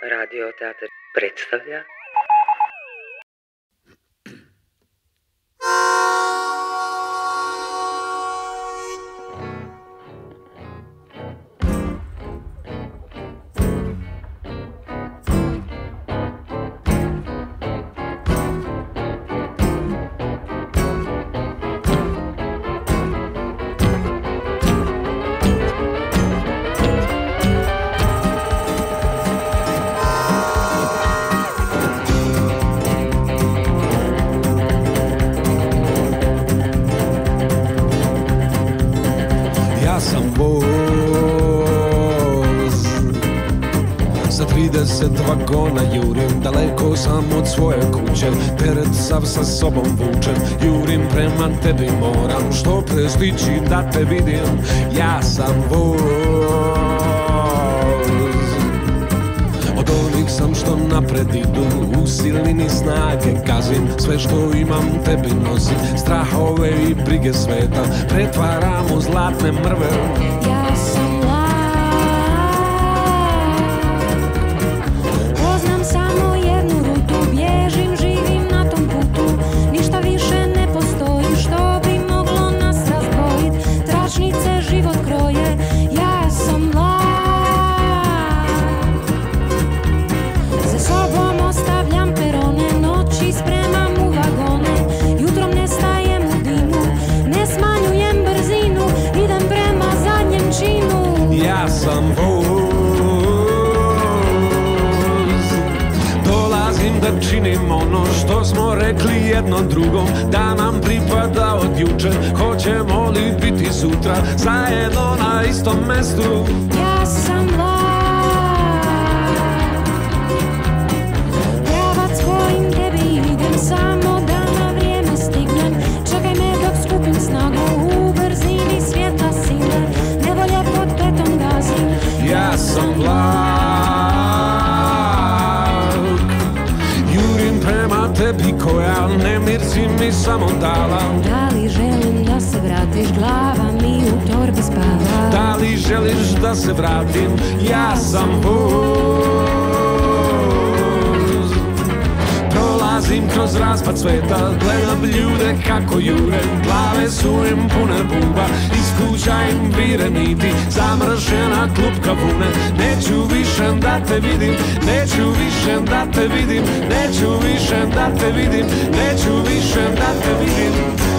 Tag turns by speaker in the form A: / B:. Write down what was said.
A: Radioteater predstavia voz. Sa 30 vagona jurim Daleko sam od svoje kuće Teret sav sa sobom vučem Jurim prema tebi moram Što pre stići da te vidim Ja sam voz. Od onih sam što napred idu silini snage. Gazim Sve što imam tebi nosim. Strahove i brige sveta. Pretvaram u zlatne mrve Dolazim da činim ono što smo rekli jedno drugom Da nam pripada od jučer Hoćemo li biti sutra Zajedno na istom mestu?
B: Ja sam mlad. Pravac kojim tebi idem Samo da na vrijeme stignem. Čekaj me dok skupim snagu U brzini svjetla sile Nevolje pod petom gazim.
A: Ja sam vlak tebi koja nemir si mi samo dala.
B: Da li želim da se vratiš Glava mi u torbi spava?
A: Da li želiš da se vratim? Ja sam voz Prolazim kroz raspad sveta Gledam ljude kako jure. Glave su im pune buba Iz kuća im vire niti Zamršena klupka vune Neću više da te vidim Neću više da te vidim Neću više da te vidim Neću više da te vidim